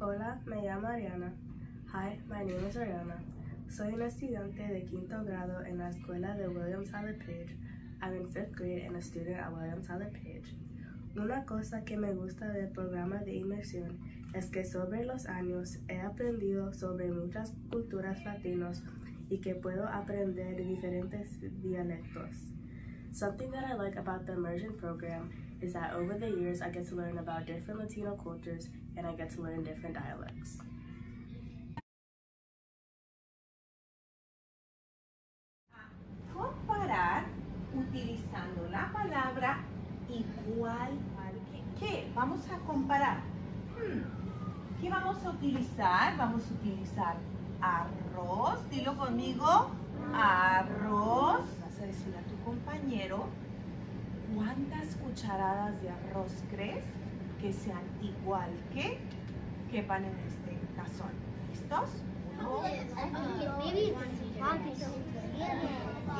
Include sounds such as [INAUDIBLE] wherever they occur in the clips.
Hola, me llamo Ariana. Hi, my name is Ariana. Soy una estudiante de quinto grado en la escuela de William Tyler Page. I'm in fifth grade and a student at William Tyler Page. Una cosa que me gusta del programa de inmersión es que sobre los años he aprendido sobre muchas culturas latinos y que puedo aprender diferentes dialectos. Something that I like about the immersion program is that over the years I get to learn about different Latino cultures and I get to learn different dialects. Comparar utilizando la palabra igual que qué. Vamos a comparar. Hmm, ¿Qué vamos a utilizar? Vamos a utilizar arroz. Dilo conmigo. Arroz. Vas a decir a tu compañero cuántas cucharadas de arroz crees que sean igual que quepan en este tazón. ¿Listos? Uno,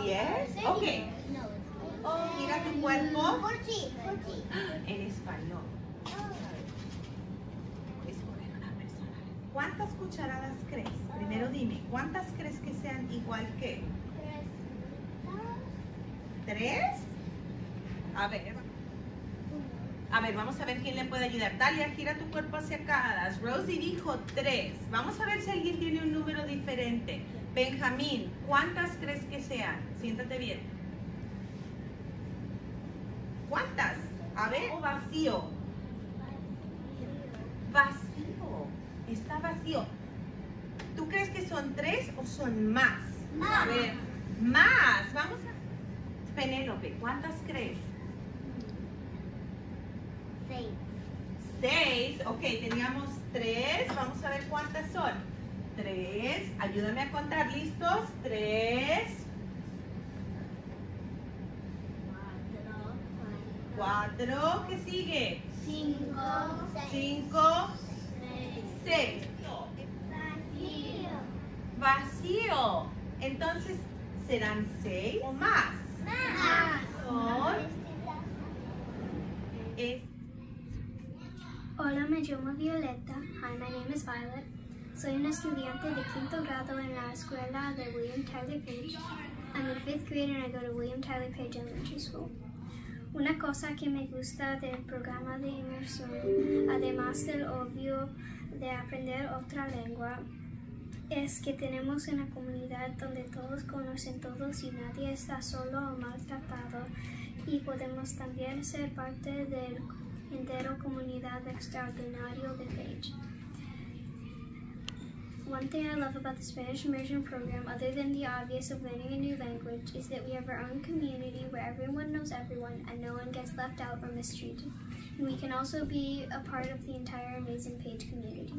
diez. Ok. Mira tu cuerpo [GASPS] en español. Persona. ¿Cuántas cucharadas crees? Primero dime, ¿cuántas crees que sean igual que? ¿Tres? A ver. A ver, vamos a ver quién le puede ayudar. Dalia, gira tu cuerpo hacia acá. Rosie dijo tres. Vamos a ver si alguien tiene un número diferente. Benjamín, ¿cuántas crees que sean? Siéntate bien. ¿Cuántas? A ver, o vacío. Vacío. Está vacío. ¿Tú crees que son tres o son más? A ver, más. Vamos a... Penélope, ¿cuántas crees? seis, ok, teníamos tres, vamos a ver cuántas son. Tres, ayúdame a contar, ¿listos? Tres. Cuatro, ¿qué sigue? Cinco. Cinco. Seis. Vacío. Vacío. Entonces, ¿serán seis o más? Más. Son... Este... Hola, me llamo Violeta. Hi, my name is Violet. Soy una estudiante de quinto grado en la escuela de William Tyler Page. I'm in fifth grade and I go to William Tyler Page Elementary School. Una cosa que me gusta del programa de inmersión, además del obvio de aprender otra lengua, es que tenemos una comunidad donde todos conocen todos y nadie está solo o maltratado y podemos también ser parte del entero comunidad extraordinario de Page. One thing I love about the Spanish immersion program, other than the obvious of learning a new language, is that we have our own community where everyone knows everyone and no one gets left out or mistreated. And we can also be a part of the entire amazing Page community.